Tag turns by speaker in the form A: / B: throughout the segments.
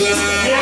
A: Yeah.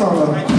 A: 算了